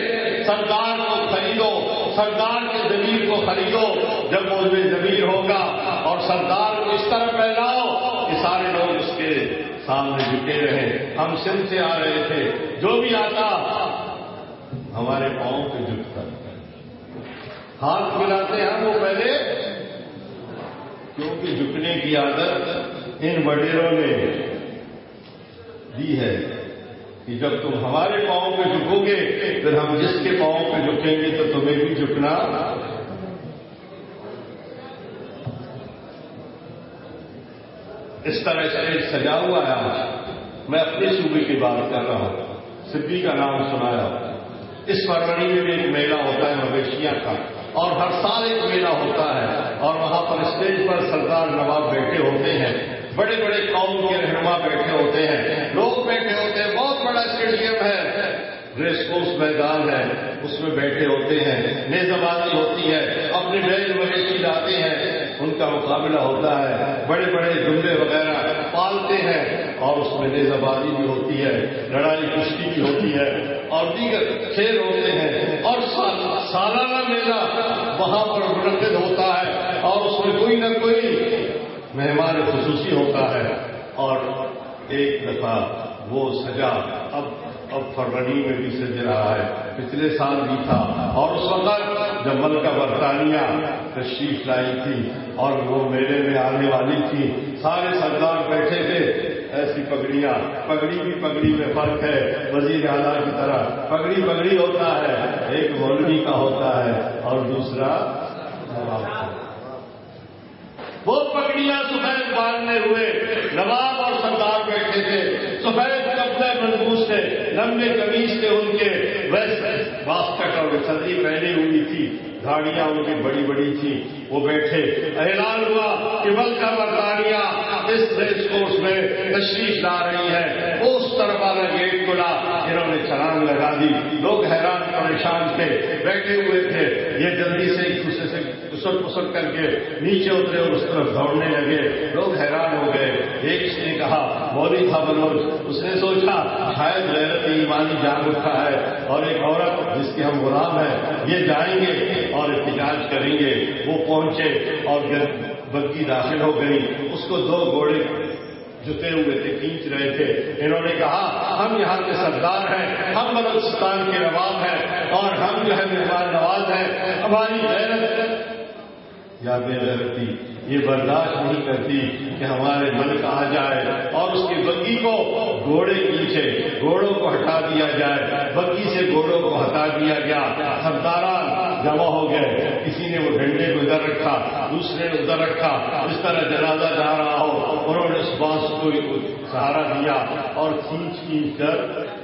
सरकार को खरीदो सरकार के ज़मीन को खरीदो जब वो ज़मीन होगा और सरकार को इस तरह फैलाओ कि सारे लोग उसके सामने झुके रहे हम सिंध से आ रहे थे जो भी आता हमारे पाँव पे झुकता हाथ मिलाते हैं वो पहले क्योंकि झुकने की आदत इन वडेरों ने दी है कि जब तुम हमारे पाँव पे झुकोगे, फिर हम जिसके पाँव पे झुकेंगे तो तुम्हें भी झुकना इस तरह से सजा हुआ है मैं अपने सूबे की बात कर रहा हूँ। सिद्धि का नाम सुनाया। इस फरवरी में एक मेला होता है मवेशिया का। और हर साल एक मेला होता है और वहाँ पर स्टेज पर सरदार नवाब बैठे होते हैं। बड़े बड़े कौम के रहनुमा बैठे होते हैं। लोग बैठे होते हैं। बहुत बड़ा स्टेडियम है। रेसकोर्स मैदान है। उसमें बैठे होते हैं। नेजबाजी होती है। अपने बैल मवेशी लाते हैं। उनका मुकाबला होता है। बड़े बड़े जुमले वगैरह पालते हैं और उसमें नेजबाजी भी होती है, लड़ाई कुश्ती भी होती है और दीगर खेल होते हैं। और सालाना मेला वहाँ पर मुनद होता है और उसमें कोई न कोई मेहमान खसूसी होता है और एक दफ़ा वो सजा अब अब फरवरी में भी सज रहा है। पिछले साल भी था और उस वक्त जब मलका बरतानिया तशरीफ़ लाई थी और वो मेले में आने वाली थी। सारे सरदार बैठे थे। ऐसी पगड़ियाँ, पगड़ी भी पगड़ी में फ़र्क है, वज़ीर आला की तरह। पगड़ी पगड़ी होता है, एक मौलवी का होता है और दूसरा वो पगड़ियाँ सफ़ेद बांधने हुए। नवाब और सरदार बैठे थे। सफ़ेद कपड़े मज़बूत थे लंबे कमीज थे उनके वैसे बास्कट और छतरी पहनी हुई थी गाड़ियाँ उनकी बड़ी बड़ी थी, वो बैठे, ऐलान हुआ कि मलका बरतानिया इस रेस कोर्स में तशरीफ़ ला रही है। उस तरफ़ वाला गेट खुला इन्होंने चलान लगा दी। लोग हैरान, परेशान थे, बैठे हुए थे। ये जल्दी से एक दूसरे से कुसर कुसर करके नीचे उतरे और उस तरफ़ दौड़ने लगे। लोग हैरान हो गए। एक ने कहा मौली था बलोच उसने सोचा, शायद गैरत ईमानी जान उठा है और एक औरत जिसके हम गुलाम हैं, ये जाएँगे और एहतजाज करेंगे। वो पहुँचे और बग्गी दाखिल हो गई। उसको दो घोड़े जुते हुए थे, खींच रहे थे। इन्होंने कहा, हम यहाँ के सरदार हैं, हम बलोचिस्तान के नवाब हैं और हम जो है मेहमान नवाज़ हैं। हमारी गैरत या बेगैरती ये बर्दाश्त नहीं करती कि हमारे मन का आ जाए और उसकी बग्गी को घोड़े पीछे घोड़ों को हटा दिया जाए। बग्गी से घोड़ों को हटा दिया गया। सरदारान जमा हो गए। किसी ने वो झंडे को इधर रखा, दूसरे ने उधर रखा। इस तरह जनाजा जा रहा हो। उन्होंने उस बाँस को सहारा दिया और खींच खींच कर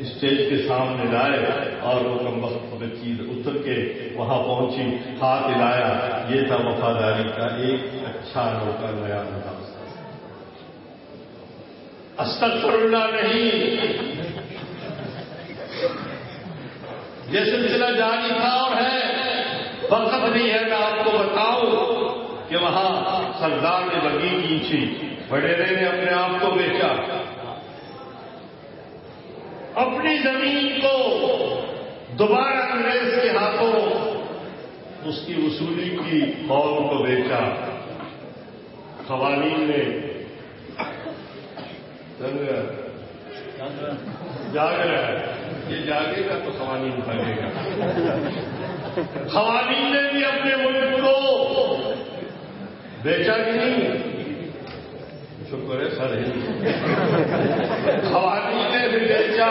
स्टेज के सामने लाए और वो कम वक्त चीज़ उतर के वहाँ पहुँची। हाथ हिलाया। ये था वफादारी का एक अच्छा अनोखा नया अंदाज अस्तफरुल्ला नहीं। ये सिलसिला जारी था और है। वक्त नहीं है, मैं आपको बताऊँ कि वहाँ सरदार ने बगी खींची। बड़ेरे ने अपने आप को बेचा। अपनी ज़मीन को दोबारा अंग्रेज़ के हाथों उसकी वसूली की मौल को बेचा। खवानीन ने जाग रहा है। ये जागेगा तो खवानी भागेगा। खवानी ने भी अपने मुल्क को बेचा कि नहीं? शुक्र है सर खवानी [LAUGHS] ने भी बेचा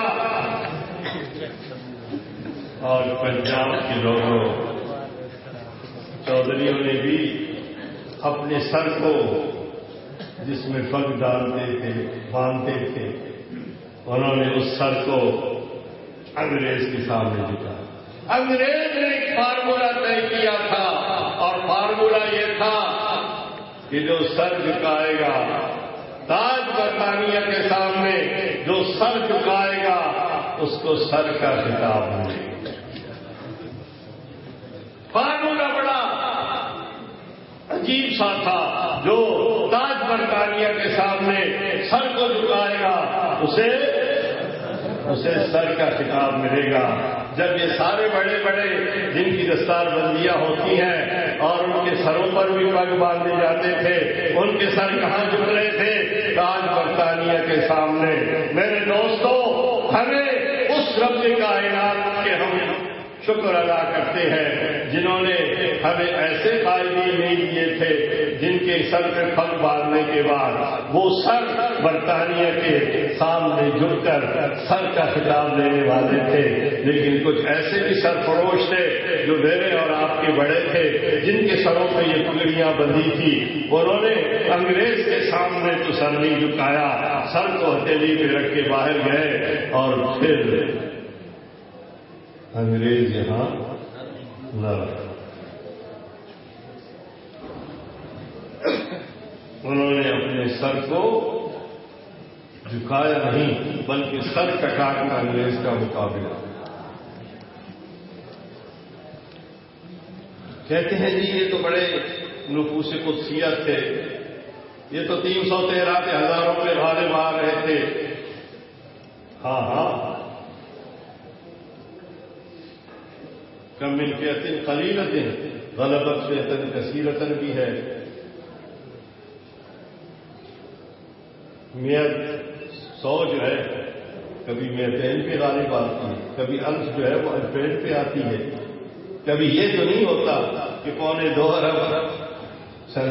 और पंजाब के लोगों चौधरीयों ने भी अपने सर को जिसमें फग डालते थे बांधते थे उन्होंने उस सर को अंग्रेज़ के सामने दिखा अंग्रेज़ ने एक फार्मूला तय किया था और फार्मूला ये था कि जो सर झुकाएगा ताज बरतानिया के सामने जो सर झुकाएगा, उसको सर का खिताब मिलेगा फार्मूला बड़ा अजीब सा था, जो ताज बरतानिया के सामने सर को झुकाएगा, उसे उसे सर का खिताब मिलेगा। जब ये सारे बड़े बड़े जिनकी दस्तार बंदियाँ होती हैं और उनके सरों पर भी पग बांधे जाते थे, उनके सर कहाँ झुक रहे थे? ताज बरतानिया के सामने। मेरे दोस्तों, हमें उस रब का इनाम के हम शुक्र अदा करते हैं, जिन्होंने हमें ऐसे कायदे नहीं दिए थे जिनके सर पे फल बांधने के बाद वो सर बरतानिया के सामने जुड़कर सर का खिताब लेने वाले थे। लेकिन कुछ ऐसे भी सरफरोश थे जो मेरे और आपके बड़े थे, जिनके सरों पर ये पगड़ियाँ बंधी थी। उन्होंने अंग्रेज़ के सामने तो सर नहीं झुकाया, सर को हथेली पे रख के बाहर गए और फिर अंग्रेज़ यहाँ न उन्होंने अपने सर को झुकाया नहीं, बल्कि सर कटाकर अंग्रेज़ का मुकाबला। कहते हैं जी, ये तो बड़े नफूस कुत्सियत थे। ये तो तीन सौ तेरह के हज़ारों पे भाले मार रहे थे। हाँ हाँ। कम मिलकियतिन कलीलतिन गलबत से कसीरतन भी है। मेयर सौ जो है कभी मेयतैन पे गालिब आती है कभी अंश जो है वो अल्फेन पे आती है। कभी ये तो नहीं होता कि पौने दो अरब अरब सन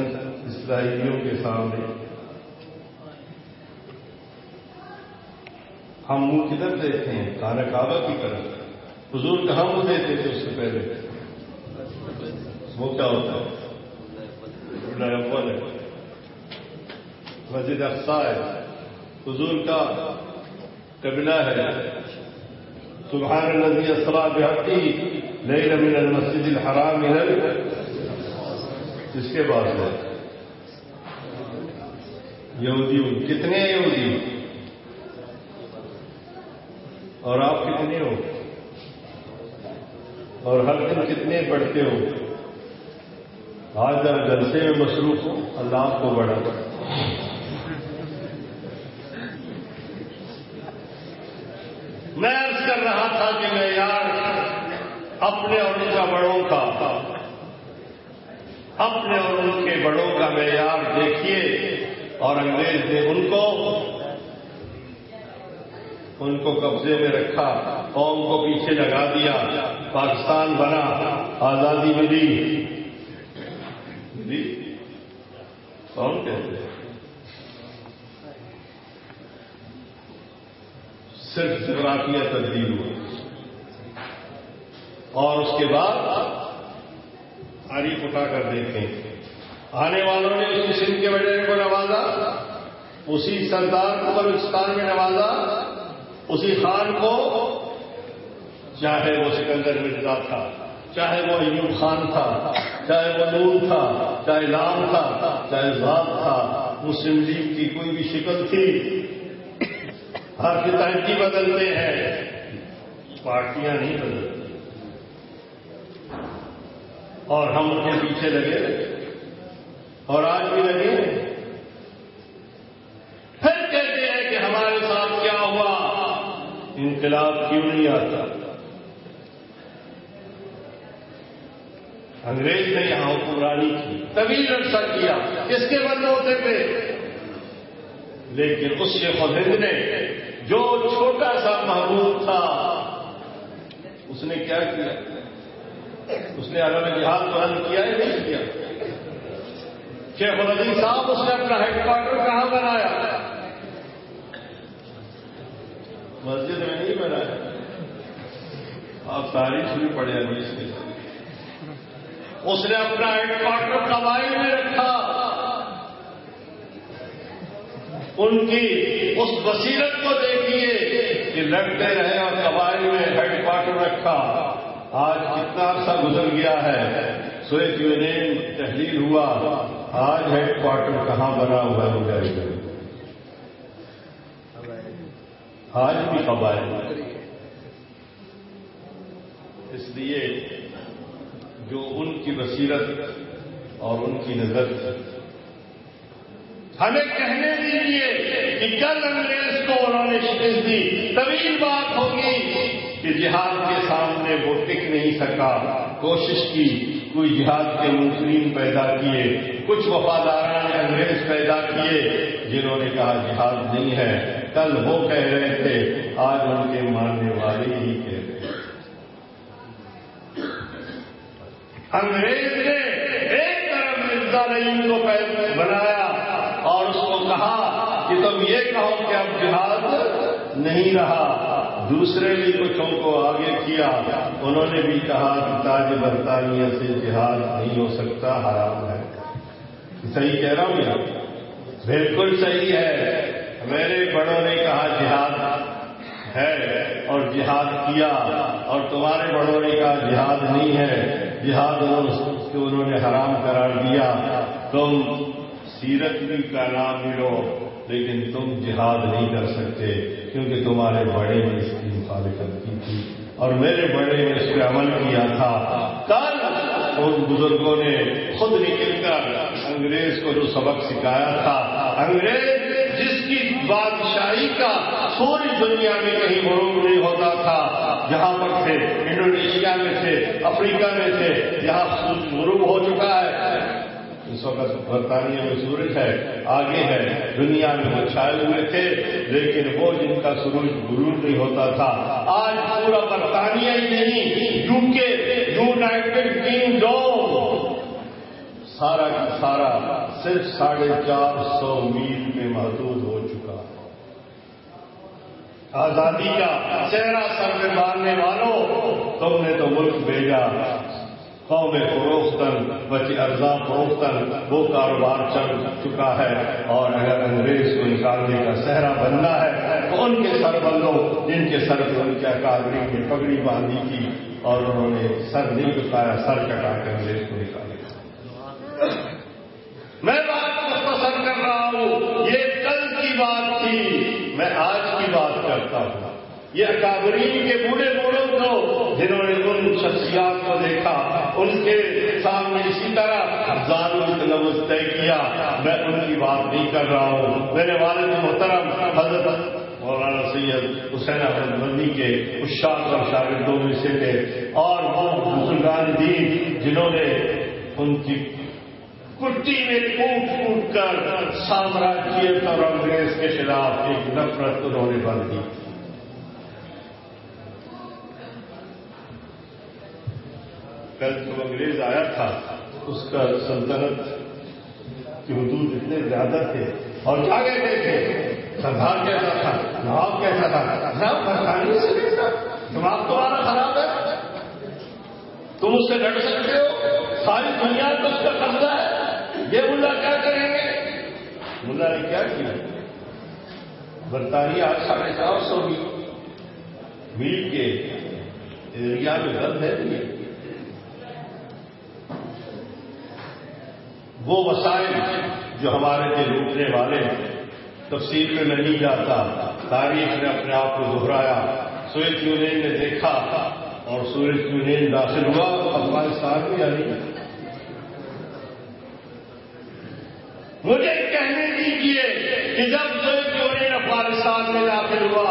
इसराइलियों के सामने। हम मुँह किधर देखते हैं? खाना काबा की तरफ़। हजूर कहाँ मुँह देते थे उससे पहले? वो क्या होता है। मस्जिद अफसा है हजूर का कबिला है। सुबहान नदी असला बेहती नई रमीन मस्जिद हराम इसके बाद है। यहूदी, कितने यहूदी? और आप कितने हो? और हर दिन कितने पढ़ते हो? आज जब जलसे में मसरूफ हो, अल्लाह आपको बढ़ा मैं अर्ज़ कर रहा था कि मैं यार अपने और उनका बड़ों का। अपने और उनके बड़ों का मैार देखिए और अंग्रेज़ ने उनको उनको कब्जे में रखा, कौम को पीछे लगा दिया, पाकिस्तान बना, आज़ादी मिली। मिली? कौन कहते हैं? सिर्फ़ जगराफिया तब्दील हुआ और उसके बाद तारीफ़ उठा कर देखें। आने वालों ने उस किस्म के बेटे को नवाजा, उसी सरदार को बलूचिस्तान में नवाजा, उसी खान को, चाहे वो सिकंदर मिर्ज़ा था, चाहे वो अयूब खान था, चाहे वो नून था, चाहे लाम था, चाहे जात था, मुस्लिम लीग की कोई भी शिकल थी। हर पिताजी बदलते हैं, पार्टियाँ नहीं बदलती। और हम उनके पीछे लगे। और आज भी लगे। फिर कहते हैं कि हमारे साथ क्या हुआ? इनकलाब क्यों नहीं आता? अंग्रेज़ ने यहाँ हुक्मरानी की। तभी रक्षा किया। किसके बंदोते थे लेकिन उस शेख हिंद ने, जो छोटा सा महबूब था, उसने क्या किया? उसने अलग जिहाद बंद किया या नहीं किया? शेख नदी साहब, उसने अपना हेडक्वार्टर कहाँ बनाया? मस्जिद में नहीं बनाया आप तारीख भी पढ़े अभी इसके उसने अपना हेडक्वार्टर कबाइल में रखा। उनकी उस बसीरत को देखिए कि लड़ते रहे और कबाइल में हेडक्वार्टर रखा। आज कितना अर्सा गुजर गया है सोएत यूनियन तहलील हुआ। आज हेडक्वार्टर कहाँ बना हुआ है मुजाहिद? आज भी कबाइल। इसलिए जो उनकी बसीरत और उनकी नज़र, हमें कहने दीजिए कि कल अंग्रेज़ को उन्होंने शिकस्त दी। तभी बात होगी। कि जिहाद के सामने वो टिक नहीं सका। कोशिश की, कोई जिहाद के मुस्लिम पैदा किए, कुछ वफादारा ने अंग्रेज़ पैदा किए, जिन्होंने कहा जिहाद नहीं है। कल वो कह रहे थे, आज उनके मानने वाले ही कह रहे अंग्रेज़ ने एक तरफ़ मिर्ज़ा नईम को बनाया और उसको कहा कि तुम ये कहो कि अब जिहाद नहीं रहा। दूसरे भी कुछ को आगे किया, उन्होंने भी कहा कि ताज बरतानिया से जिहाद नहीं हो सकता, हराम है। सही कह रहा हूँ यार बिल्कुल सही है। मेरे बड़ों ने कहा, जिहाद है और जिहाद किया, और तुम्हारे बड़ों ने कहा, जिहाद नहीं है। जिहाद उन्होंने हराम करार दिया। तुम सीरत भी का नाम मिलो लेकिन तुम जिहाद नहीं कर सकते। क्योंकि तुम्हारे बड़े ने इसकी मुखालिफत की थी और मेरे बड़े ने इस पर अमल किया था। कल उन बुज़ुर्गों ने खुद निकलकर अंग्रेज़ को जो सबक सिखाया था, अंग्रेज़ जिसकी बादशाही का पूरी दुनिया में कहीं मरूब नहीं होता था, जहाँ पर थे इंडोनेशिया में थे, अफ्रीका में थे, जहाँ मरूब हो चुका है इस बरतानिया में सूरज है, आगे है। दुनिया में वो छाए हुए थे, लेकिन वो जिनका सूरज गुरूर नहीं होता था। आज पूरा बरतानिया ही नहीं यूके यूनाइटेड किंगडम सारा का सारा सिर्फ़ साढ़े चार सौ मील में महदूद हो चुका। आज़ादी का चेहरा सर में मारने वालों, तुमने तो मुल्क भेजा। कौम फरोख्तन बच्चे अर्जा फरोख्तन वो कारोबार चल चुका है। और अगर अंग्रेज़ को निकालने का सहरा बनना है तो उनके सरबंदों जिनके सर पर उनके अकादमी में पगड़ी बांधी की और उन्होंने सर नहीं झुकाया सर कटा कर अंग्रेज़ को निकाले मैं बात ये अकाबरीन के बूढ़े बूढ़ों को जिन्होंने उन शख्सियात को देखा, उनके सामने इसी तरह जालूत लफ्ज तय किया, मैं उनकी बात नहीं कर रहा हूँ। मेरे वाले मोहतरम, हज़रत मौलाना सैयद हुसैन अहमद मंदी के उशाक और शागिर्दों में से थे, और वो बुजुर्गान दीन जिन्होंने उनकी कुट्टी में कूट कूट कर साम्राज्य और अंग्रेज़ के खिलाफ एक नफरत उन्होंने बंद की। कल जो अंग्रेज़ आया था, उसका सल्तनत की हदूद इतने ज़्यादा थे और क्या कहते थे? सरदार कैसा था? नवाब कैसा था? नवाब बरतानी से कैसा दिमाग तुम्हारा खराब है। तुम उससे लड़ सकते हो। सारी दुनिया तो उसका कब्जा है। ये मुल्ला क्या करेंगे? मुल्ला ने क्या किया? बरतानिया आज साढ़े चार सौ मील के एरिया में बंद है नहीं वो वसाइल जो हमारे के लूटने वाले हैं, तफसील में नहीं जाता। तारीख ने अपने आप को दोहराया। सूरज यूनियन ने देखा और सूरज यूनियन दाखिल हुआ अफ़गानिस्तान में या नहीं मुझे कहने दीजिए कि जब सूरज यूनियन अफ़गानिस्तान में दाखिल हुआ,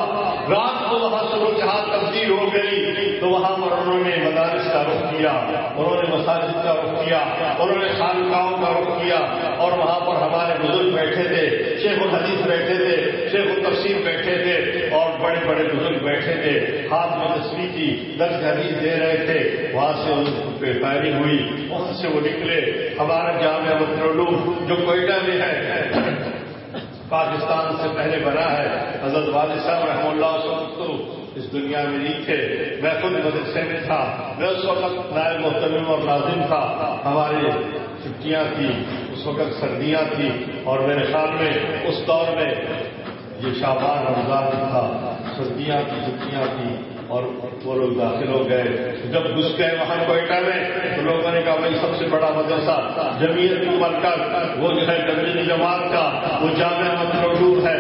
रात को वहाँ सुबह जहाँ तब्दील हो गई तो वहाँ पर उन्होंने मदारस का रुख किया, उन्होंने मसाजिद का रुख किया, उन्होंने खानकाओं का रुख किया, और वहाँ पर हमारे बुज़ुर्ग बैठे थे शेख हदीस बैठे थे शेख तफसीर बैठे थे, और बड़े बड़े बुज़ुर्ग बैठे थे। हाथ में तस्वीर थी दस हदीस दे रहे थे। वहाँ से उनके फायरिंग हुई, वहाँ से वो निकले। हमारा जाम मतलू जो कोयटा में है पाकिस्तान से पहले बना है। हज़रत वालिद साहब रहमल्ला तो इस दुनिया में नहीं थे। मैं खुद मदरसे में था। मैं उस वक्त नायब मोहतम और नाजिम था। हमारी छुट्टियाँ थी, उस वक्त सर्दियाँ थी और मेरे ख्याल में उस दौर में ये शाबान रमज़ान था। सर्दियाँ थी, छुट्टियाँ थी। और वो लोग दाखिल हो गए। जब घुस गए वहाँ कोयटा में तो लोगों ने कहा, भाई, सबसे बड़ा मदरसा जमीयत मरकज वो जो है तबलीगी जमात का, वो जाम मदरूर है।